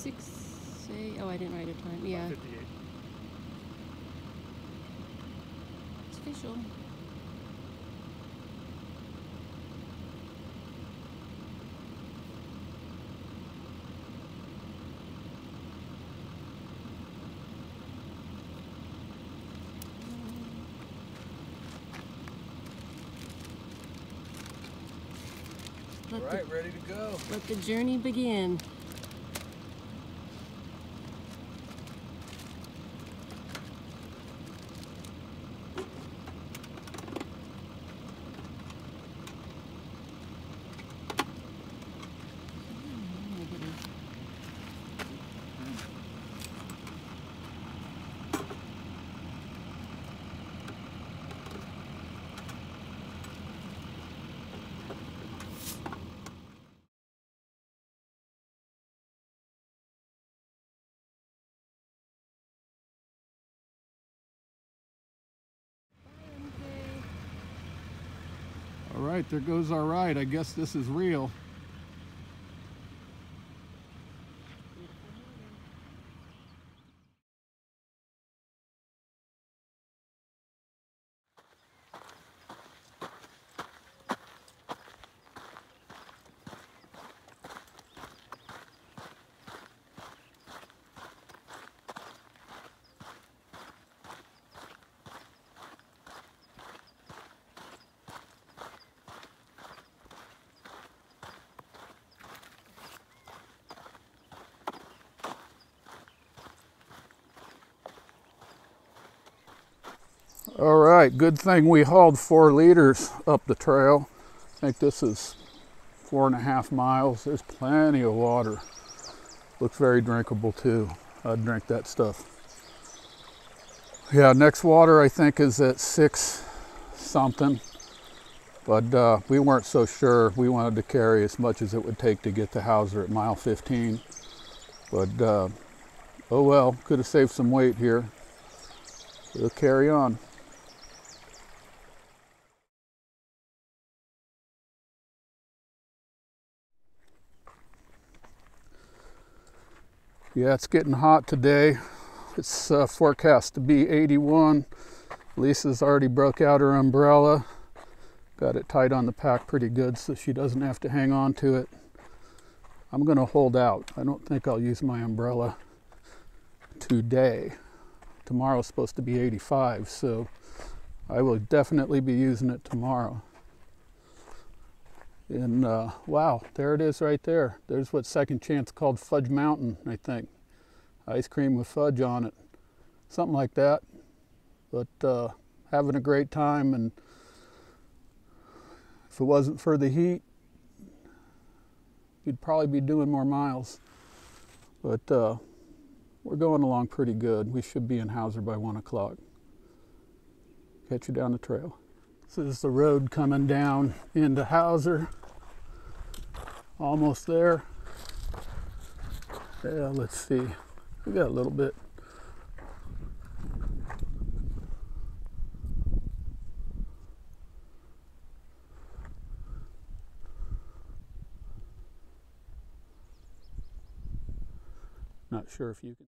six say? Oh, I didn't write a time. Yeah, it's official. All Let, right, ready to go. let the journey begin. All right, there goes our ride. I guess this is real. All right, good thing we hauled four liters up the trail. I think this is four and a half miles. There's plenty of water. Looks very drinkable too. I'd drink that stuff. Yeah, next water I think is at six something, but uh, we weren't so sure. We wanted to carry as much as it would take to get to Hauser at mile 15. But uh, oh well, could have saved some weight here. We'll carry on. Yeah, it's getting hot today. It's uh, forecast to be 81. Lisa's already broke out her umbrella. Got it tied on the pack pretty good so she doesn't have to hang on to it. I'm going to hold out. I don't think I'll use my umbrella today. Tomorrow's supposed to be 85, so I will definitely be using it tomorrow. And uh, wow, there it is right there. There's what Second Chance called Fudge Mountain, I think. Ice cream with fudge on it, something like that. But uh, having a great time, and if it wasn't for the heat, you'd probably be doing more miles. But uh, we're going along pretty good. We should be in Hauser by one o'clock. Catch you down the trail. This is the road coming down into Hauser. Almost there. Yeah, let's see. We got a little bit. Not sure if you can.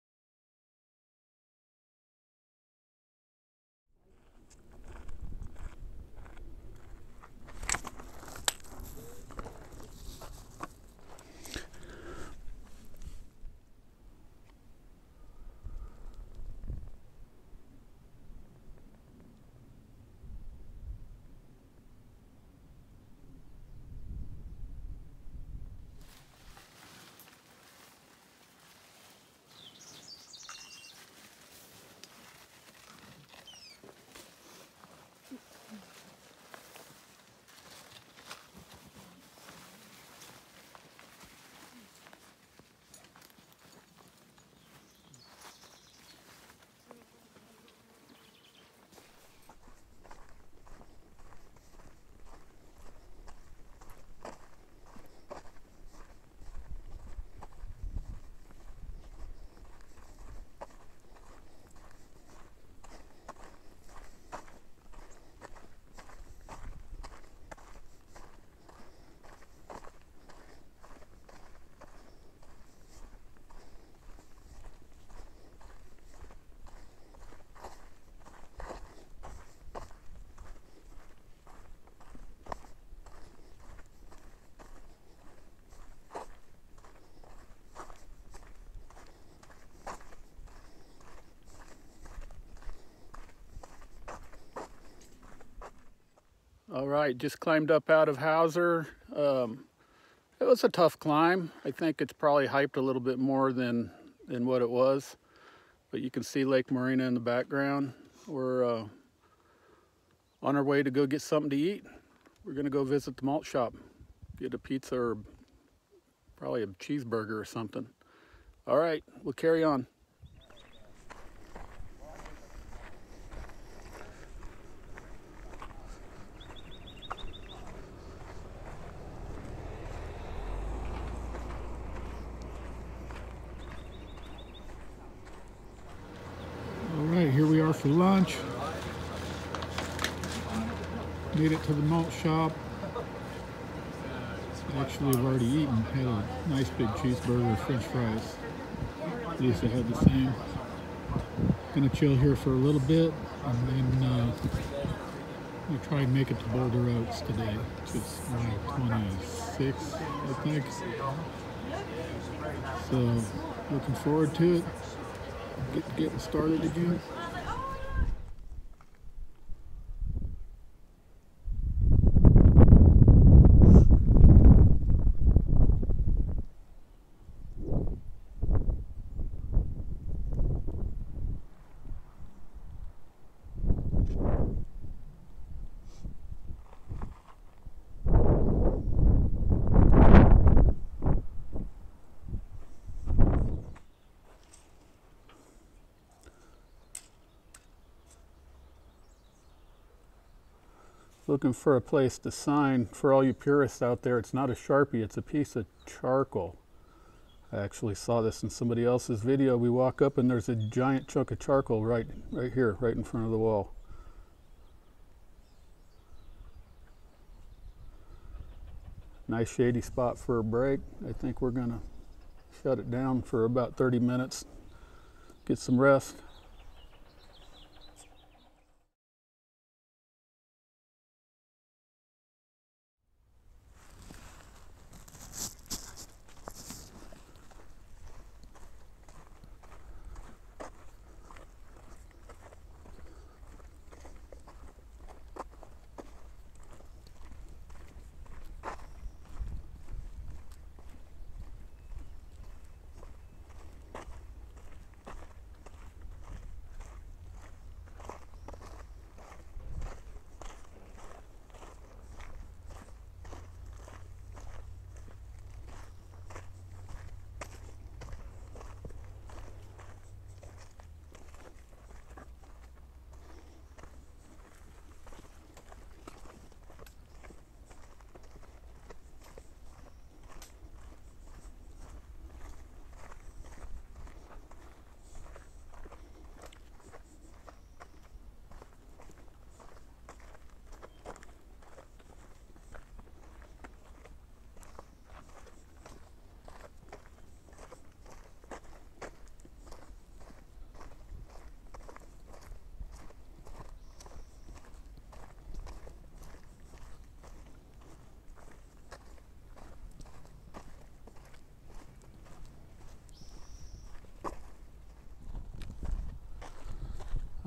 Right, just climbed up out of Hauser. Um, it was a tough climb. I think it's probably hyped a little bit more than than what it was. But you can see Lake Morena in the background. We're uh, on our way to go get something to eat. We're gonna go visit the malt shop, get a pizza or probably a cheeseburger or something. All right, we'll carry on. All right, here we are for lunch. Made it to the malt shop. Actually, I've already eaten. Had a nice big cheeseburger, french fries. Lisa had the same. Gonna chill here for a little bit and then uh, we try and make it to Boulder Oaks today. It's like 26, I think. So, looking forward to it. Get getting started again. Looking for a place to sign. For all you purists out there, it's not a Sharpie, it's a piece of charcoal. I actually saw this in somebody else's video. We walk up and there's a giant chunk of charcoal right right here, right in front of the wall. Nice shady spot for a break. I think we're gonna shut it down for about 30 minutes, get some rest.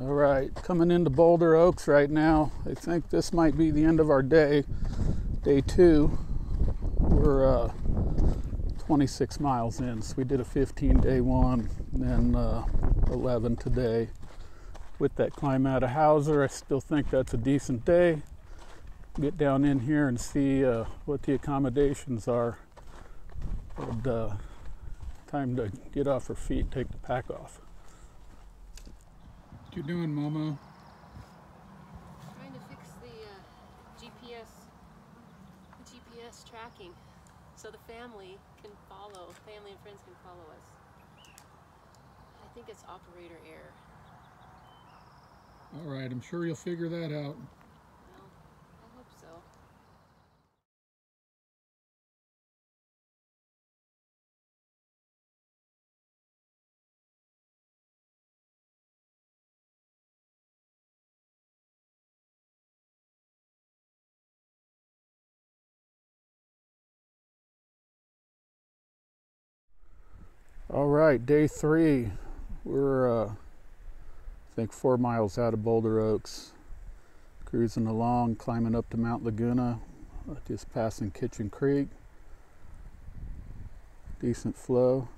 All right, coming into Boulder Oaks right now. I think this might be the end of our day, day two. We're uh, 26 miles in, so we did a 15 day one, and then uh, 11 today. With that climb out of Hauser, I still think that's a decent day. Get down in here and see uh, what the accommodations are. And, uh, time to get off our feet, take the pack off. What you doing, Momo? Trying to fix the uh, GPS, GPS tracking, so the family can follow. Family and friends can follow us. I think it's operator error. All right, I'm sure you'll figure that out. All right, day three. We're, uh, I think, four miles out of Boulder Oaks. Cruising along, climbing up to Mount Laguna, uh, just passing Kitchen Creek. Decent flow.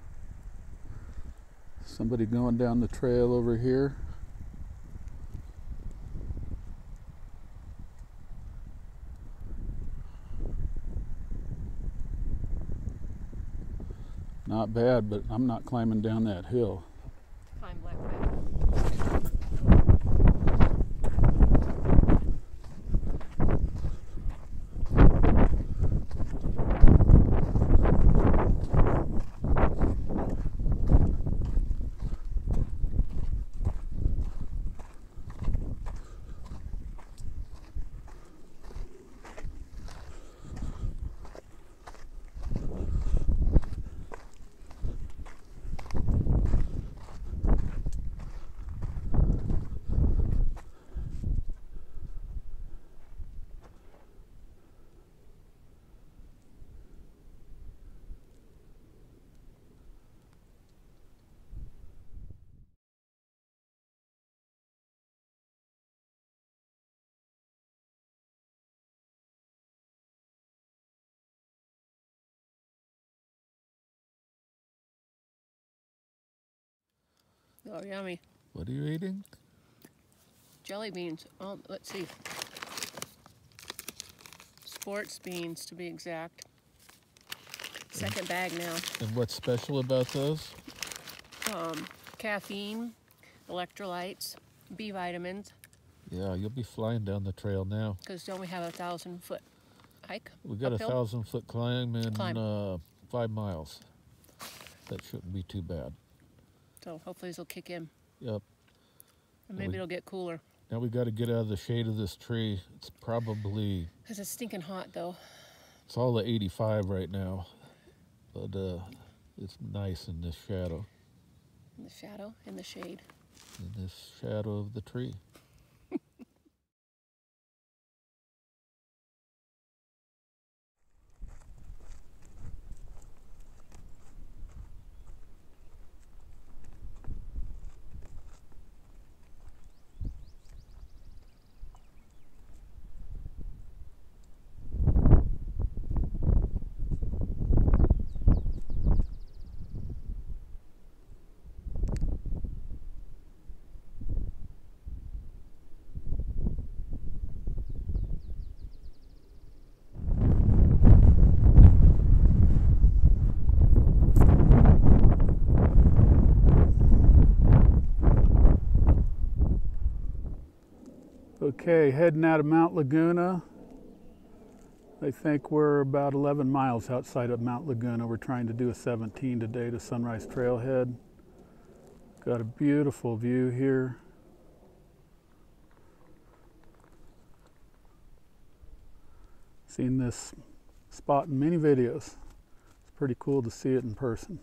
Somebody going down the trail over here. Not bad, but I'm not climbing down that hill. Climb. Oh, yummy. What are you eating? Jelly beans. Oh, let's see. Sports beans, to be exact. Second bag now. And what's special about those? Um, caffeine, electrolytes, B vitamins. Yeah, you'll be flying down the trail now. Because don't we have a thousand foot hike? We got uphill? a thousand foot climb in Climb. Uh, five miles. That shouldn't be too bad. So hopefully this will kick in. Yep. And maybe we- it'll get cooler. Now we got to get out of the shade of this tree. It's probably Because it's stinking hot though. it's all at 85 right now, but uh, it's nice in this shadow, In the shadow, in the shade. in this shadow of the tree. Okay, heading out of Mount Laguna. I think we're about 11 miles outside of Mount Laguna. We're trying to do a 17 today to Sunrise Trailhead. Got a beautiful view here. Seen this spot in many videos. It's pretty cool to see it in person.